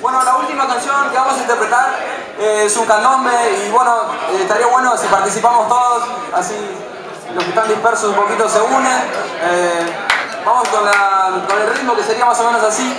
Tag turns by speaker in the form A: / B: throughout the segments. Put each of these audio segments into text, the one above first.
A: Bueno, la última canción que vamos a interpretar eh, es un candombe y bueno, eh, estaría bueno si participamos todos, así los que están dispersos un poquito se unen. Eh, vamos con, el ritmo que sería más o menos así.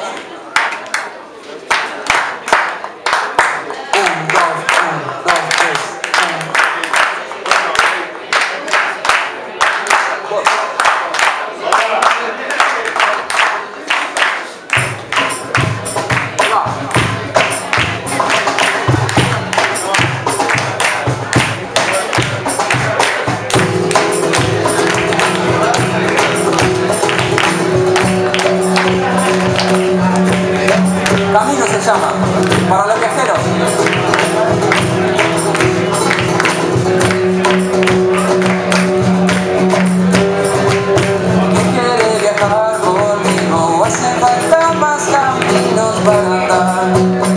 A: Más caminos para andar.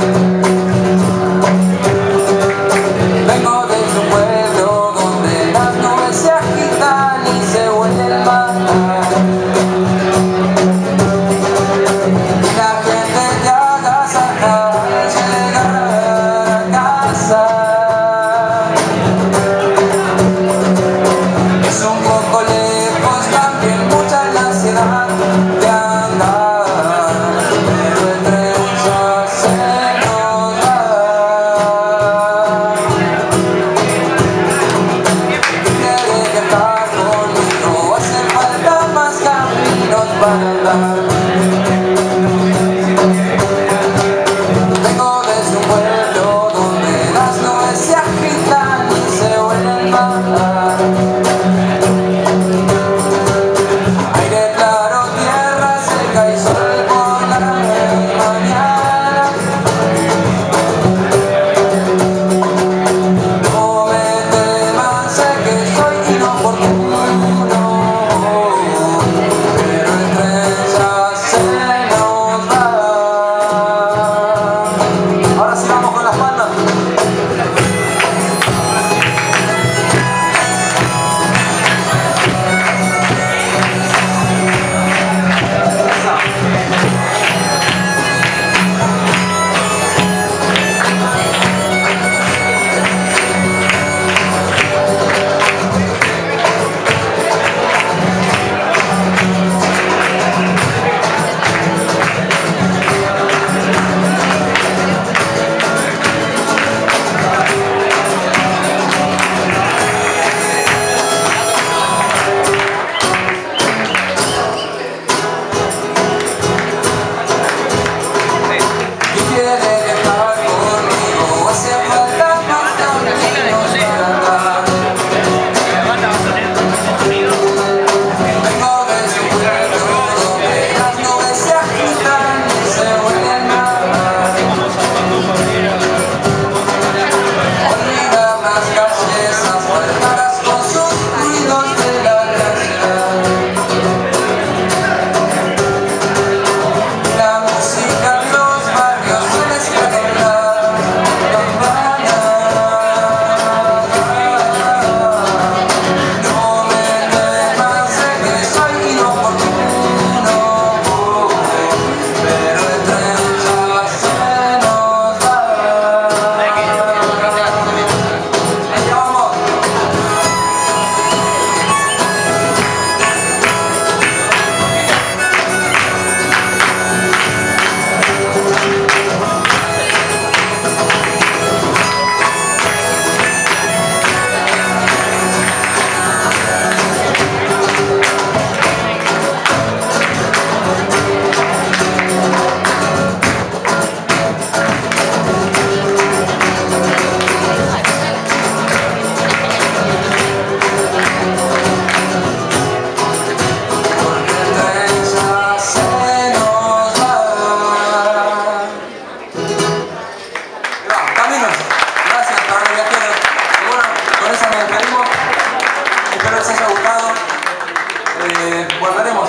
A: Volveremos.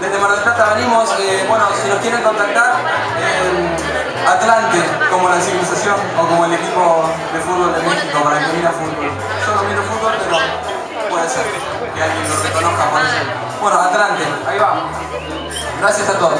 A: Desde Mar del Plata venimos. eh, bueno, si nos quieren contactar, Atlante, como la civilización o como el equipo de fútbol de México para que mira fútbol. Yo no miro fútbol, pero puede ser que alguien lo reconozca por eso. Bueno, adelante, ahí va. Gracias a todos.